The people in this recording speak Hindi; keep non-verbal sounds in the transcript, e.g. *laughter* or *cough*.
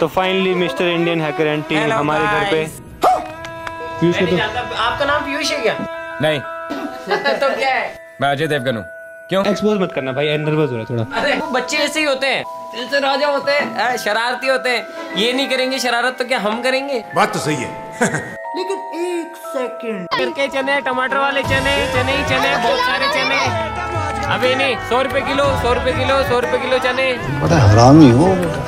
तो finally mister Indian hacker and team हमारे घर पे पीयूष तो आपका नाम पीयूष है क्या? नहीं। *laughs* तो क्या है? मैं अजय देवगन हूँ। क्यों? एक्सपोज मत करना भाई नर्वस हो रहा थोड़ा। अरे वो बच्चे ऐसे ही होते हैं। दिल से राजा होते हैं शरारती होते हैं। ये नहीं करेंगे शरारत तो क्या हम करेंगे? बात तो सही है। *laughs* लेकिन एक सेकंड करके चने टमाटर वाले चने चने ही चने बहुत सारे चने। अभी नहीं सौ रुपए किलो सौ रुपए किलो सौ रुपए किलो चने। पता हरामी हो बेटा